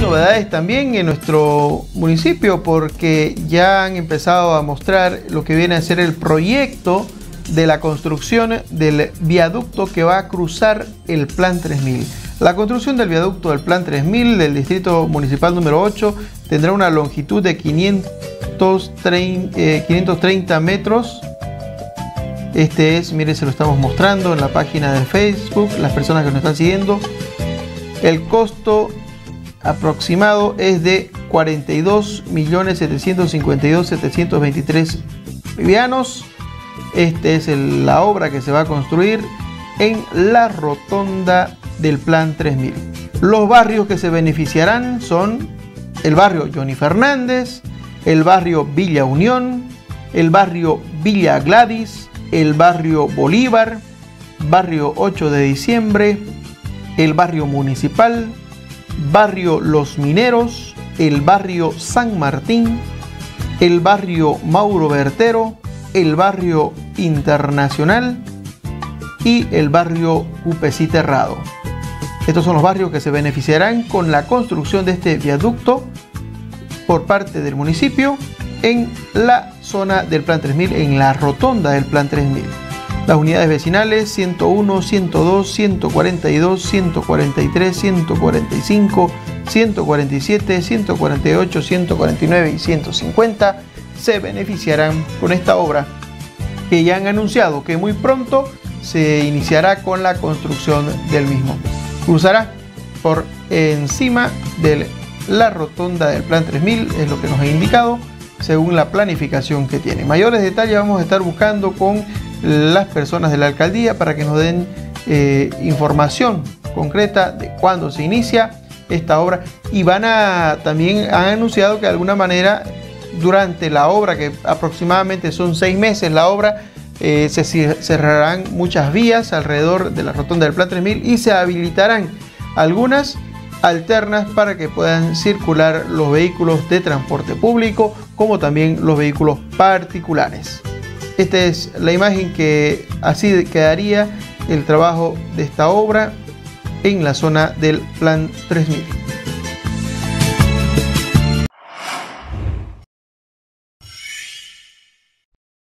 novedades también en nuestro municipio porque ya han empezado a mostrar lo que viene a ser el proyecto de la construcción del viaducto que va a cruzar el Plan 3000. La construcción del viaducto del Plan 3000 del Distrito Municipal número 8 tendrá una longitud de 530, 530 eh, metros. Este es, mire, se lo estamos mostrando en la página de Facebook, las personas que nos están siguiendo. El costo aproximado es de 42.752.723 bolivianos. Esta es la obra que se va a construir en la rotonda del Plan 3000. Los barrios que se beneficiarán son el barrio Johnny Fernández, el barrio Villa Unión, el barrio Villa Gladys, el barrio Bolívar, barrio 8 de diciembre, el barrio municipal, barrio Los Mineros, el barrio San Martín, el barrio Mauro Bertero, el barrio Internacional y el barrio Terrado. Estos son los barrios que se beneficiarán con la construcción de este viaducto por parte del municipio en la zona del Plan 3000, en la rotonda del Plan 3000. Las unidades vecinales 101, 102, 142, 143, 145, 147, 148, 149 y 150 se beneficiarán con esta obra que ya han anunciado que muy pronto se iniciará con la construcción del mismo. Cruzará por encima de la rotonda del Plan 3000, es lo que nos ha indicado, según la planificación que tiene. Mayores detalles vamos a estar buscando con las personas de la alcaldía para que nos den eh, información concreta de cuándo se inicia esta obra y van a también han anunciado que de alguna manera durante la obra que aproximadamente son seis meses la obra eh, se cerrarán muchas vías alrededor de la rotonda del Plan 3000 y se habilitarán algunas alternas para que puedan circular los vehículos de transporte público como también los vehículos particulares. Esta es la imagen que así quedaría el trabajo de esta obra en la zona del Plan 3000.